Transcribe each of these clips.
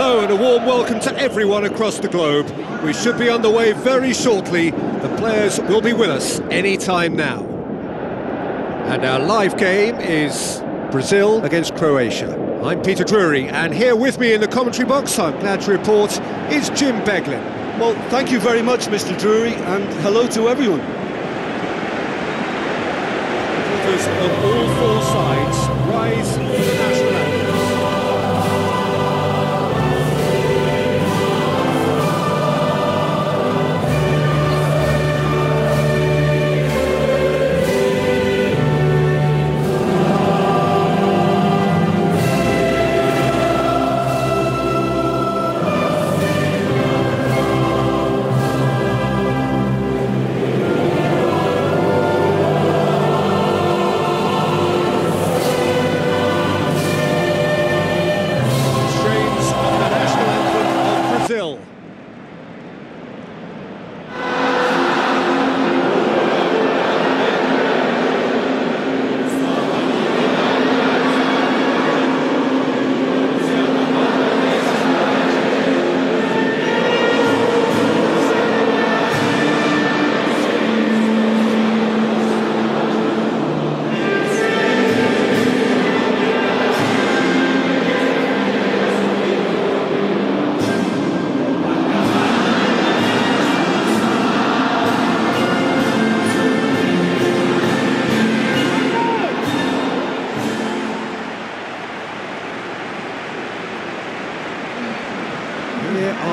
Hello and a warm welcome to everyone across the globe. We should be on the way very shortly. The players will be with us any time now. And our live game is Brazil against Croatia. I'm Peter Drury, and here with me in the commentary box, I'm glad to report, is Jim Beglin. Well, thank you very much, Mr. Drury, and hello to everyone. Supporters of all four sides rise for the national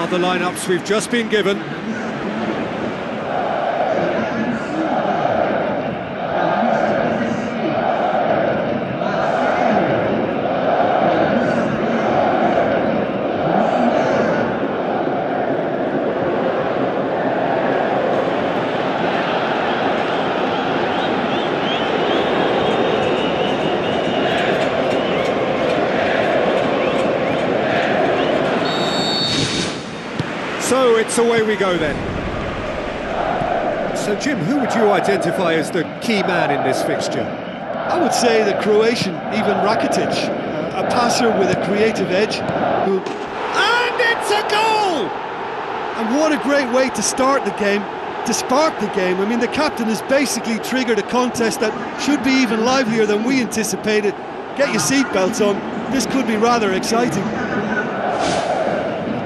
are the lineups we've just been given. So away we go then. So Jim, who would you identify as the key man in this fixture? I would say the Croatian, Ivan Rakitic, a passer with a creative edge, who... And it's a goal! And what a great way to start the game, to spark the game. I mean, the captain has basically triggered a contest that should be even livelier than we anticipated. Get your seatbelts on, this could be rather exciting.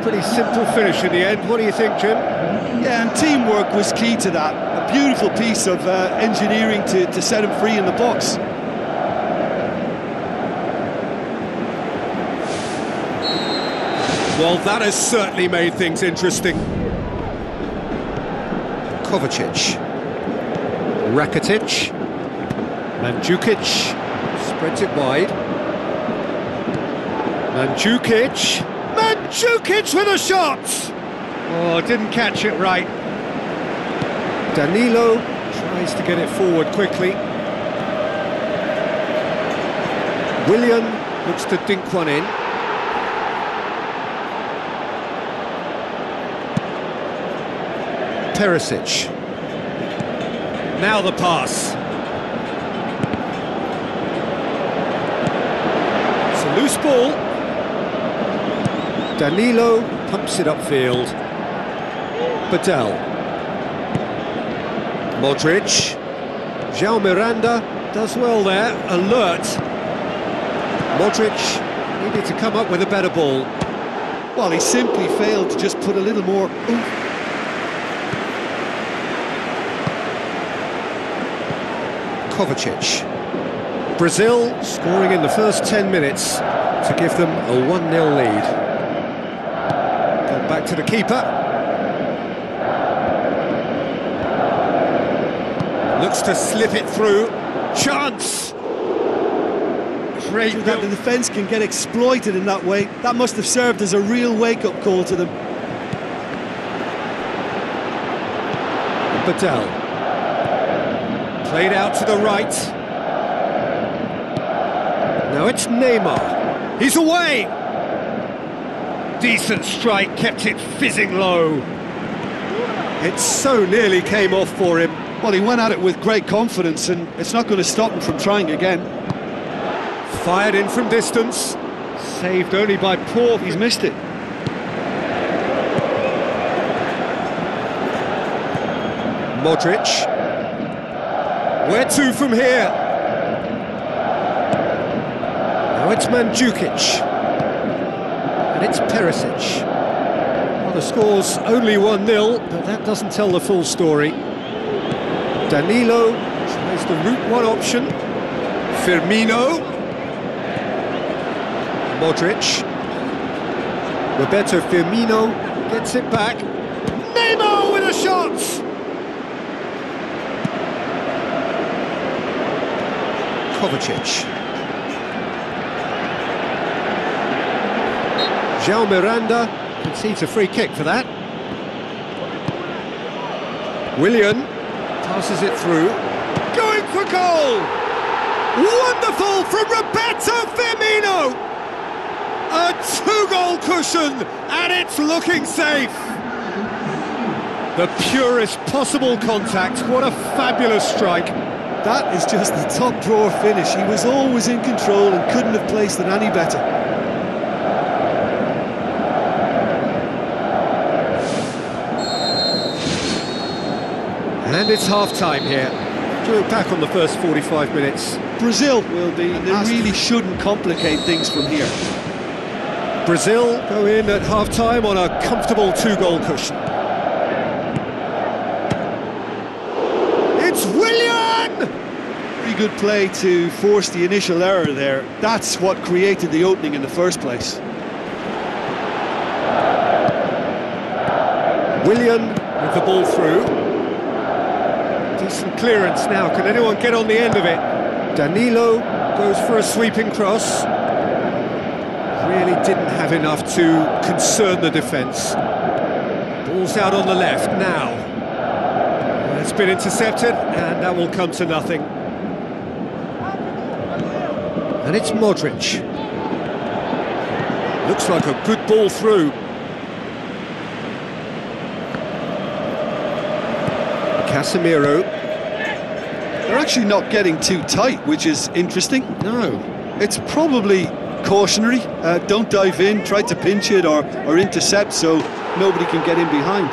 Pretty simple finish in the end. What do you think, Jim? Yeah, and teamwork was key to that. A beautiful piece of uh, engineering to, to set him free in the box. Well, that has certainly made things interesting. Kovacic. Rakitic. Mandzukic. Spreads it wide. Mandzukic. Mandzukic with a shot! Oh, didn't catch it right. Danilo tries to get it forward quickly. Willian looks to dink one in. Perisic. Now the pass. It's a loose ball. Danilo pumps it upfield. Badel. Modric. João Miranda does well there, alert. Modric needed to come up with a better ball. Well, he simply failed to just put a little more oomph Kovacic. Brazil scoring in the first 10 minutes to give them a 1-0 lead. Back to the keeper. Looks to slip it through. Chance! Great that the defence can get exploited in that way. That must have served as a real wake-up call to them. Badel. Played out to the right. Now it's Neymar. He's away! Decent strike, kept it fizzing low. It so nearly came off for him. Well, he went at it with great confidence, and it's not going to stop him from trying again. Fired in from distance. Saved only by poor... He's missed it. Modric. Where to from here? Now it's Mandzukic. And it's Perisic. Well, the score's only 1-0, but that doesn't tell the full story. Danilo tries the route one option. Firmino. Modric. Roberto Firmino gets it back. Neymar with a shot! Kovacic. João Miranda concedes a free kick for that. Willian passes it through. Going for goal! Wonderful from Roberto Firmino! A two-goal cushion, and it's looking safe! The purest possible contact, what a fabulous strike. That is just the top drawer finish. He was always in control and couldn't have placed it any better. And it's half-time here. Do look back on the first 45 minutes. Brazil will be, they really shouldn't complicate things from here. Brazil go in at half-time on a comfortable two-goal cushion. It's Willian! Pretty good play to force the initial error there. That's what created the opening in the first place. Willian with the ball through. Decent clearance now. Can anyone get on the end of it? Danilo goes for a sweeping cross. Really didn't have enough to concern the defence. Ball's out on the left now. It's been intercepted, and that will come to nothing. And it's Modric. Looks like a good ball through. Casemiro. They're actually not getting too tight, which is interesting. No. It's probably cautionary. Uh, don't dive in, try to pinch it or, or intercept so nobody can get in behind.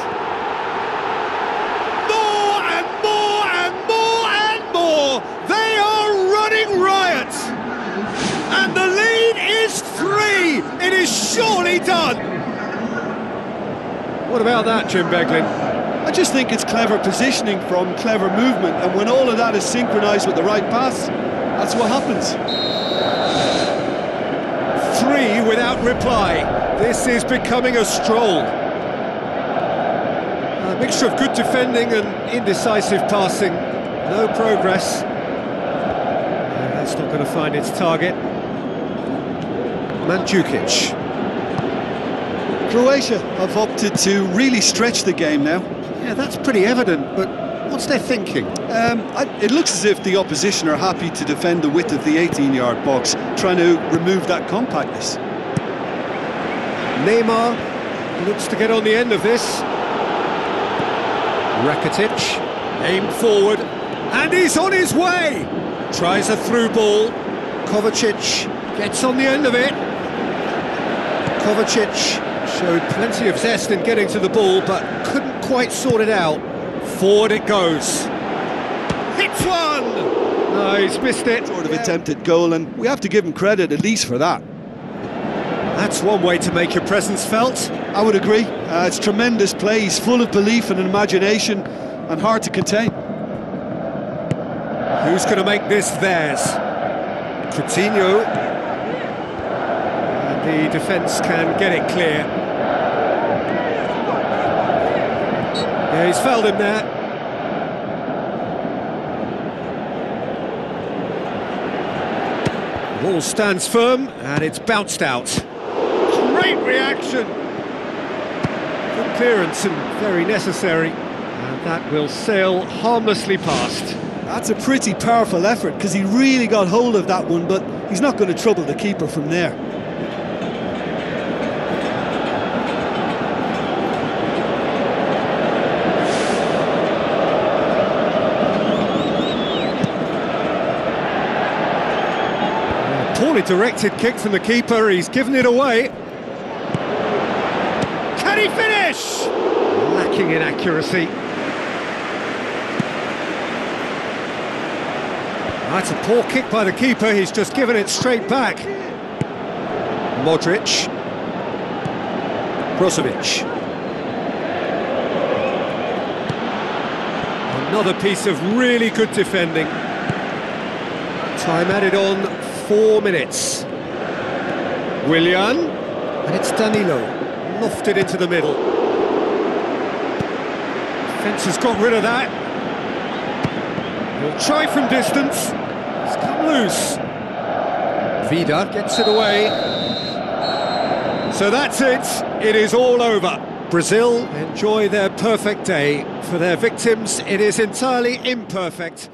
More and more and more and more! They are running riot! And the lead is three! It is surely done! What about that, Jim Beglin? I just think it's clever positioning from clever movement, and when all of that is synchronised with the right pass, that's what happens. Three without reply. This is becoming a stroll. A mixture of good defending and indecisive passing. No progress. And that's not going to find its target. Mandzukic. Croatia have opted to really stretch the game now. Yeah, that's pretty evident, but what's their thinking? Um, I, it looks as if the opposition are happy to defend the width of the 18-yard box, trying to remove that compactness. Neymar looks to get on the end of this. Rakitic aimed forward, and he's on his way! Tries a through ball. Kovacic gets on the end of it. Kovacic showed plenty of zest in getting to the ball, but couldn't quite sorted out. Forward it goes. Hits one! No, he's missed it. Sort of attempted goal, and we have to give him credit at least for that. That's one way to make your presence felt. I would agree. Uh, it's tremendous play. He's full of belief and imagination, and hard to contain. Who's going to make this theirs? Coutinho. And the defence can get it clear. Yeah, he's fouled him there. The ball stands firm and it's bounced out. Great reaction. Good clearance and very necessary. And that will sail harmlessly past. That's a pretty powerful effort because he really got hold of that one, but he's not going to trouble the keeper from there. Poorly directed kick from the keeper, he's given it away. Can he finish? Lacking in accuracy. That's a poor kick by the keeper, he's just given it straight back. Modric. Brozovic. Another piece of really good defending. Time added on four minutes. Willian, and it's Danilo, lofted into the middle. Fence has got rid of that. He'll try from distance. It's come loose. Vida gets it away. So that's it. It is all over. Brazil enjoy their perfect day. For their victims, it is entirely imperfect.